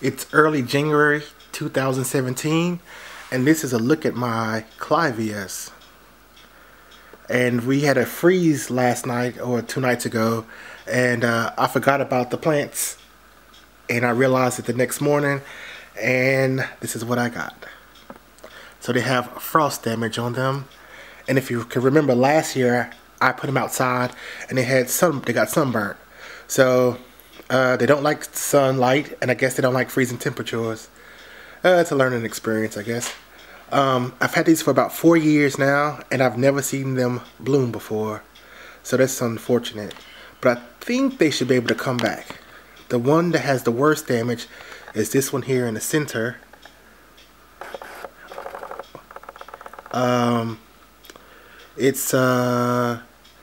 It's early January 2017 and this is a look at my Clivias. And we had a freeze last night or two nights ago and uh, I forgot about the plants and I realized it the next morning and this is what I got. So they have frost damage on them and if you can remember last year I put them outside and they had some they got sunburnt. So uh, they don't like sunlight, and I guess they don't like freezing temperatures. Uh, it's a learning experience, I guess. Um, I've had these for about four years now, and I've never seen them bloom before. So that's unfortunate. But I think they should be able to come back. The one that has the worst damage is this one here in the center. Um, it's uh,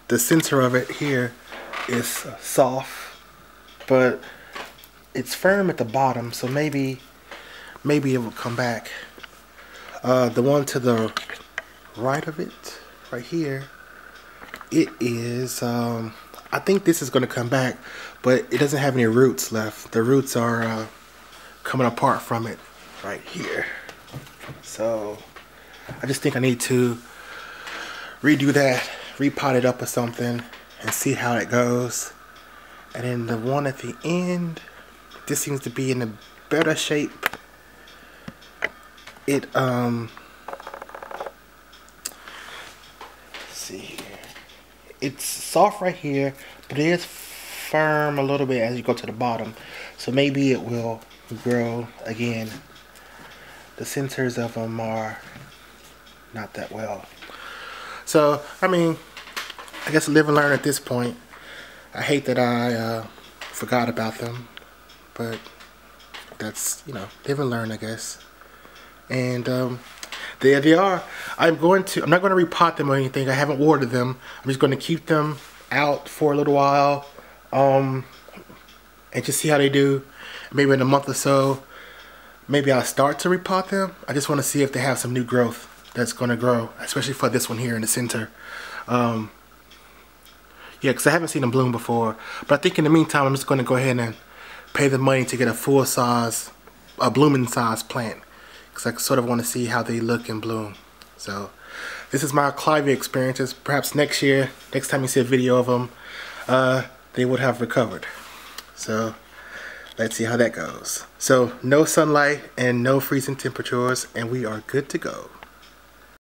the center of it here is soft but it's firm at the bottom so maybe maybe it will come back. Uh, the one to the right of it right here it is um, I think this is gonna come back but it doesn't have any roots left. The roots are uh, coming apart from it right here. So I just think I need to redo that repot it up or something and see how it goes and then the one at the end, this seems to be in a better shape. It, um, see. It's soft right here, but it is firm a little bit as you go to the bottom. So maybe it will grow again. The centers of them are not that well. So, I mean, I guess live and learn at this point. I hate that I uh, forgot about them, but that's, you know, live and learn, I guess. And um, there they are. I'm going to, I'm not going to repot them or anything. I haven't watered them. I'm just going to keep them out for a little while um, and just see how they do. Maybe in a month or so, maybe I'll start to repot them. I just want to see if they have some new growth that's going to grow, especially for this one here in the center. Um, yeah, because I haven't seen them bloom before. But I think in the meantime, I'm just going to go ahead and pay the money to get a full size, a blooming size plant. Because I sort of want to see how they look and bloom. So this is my Clivia experiences. Perhaps next year, next time you see a video of them, uh, they would have recovered. So let's see how that goes. So no sunlight and no freezing temperatures and we are good to go.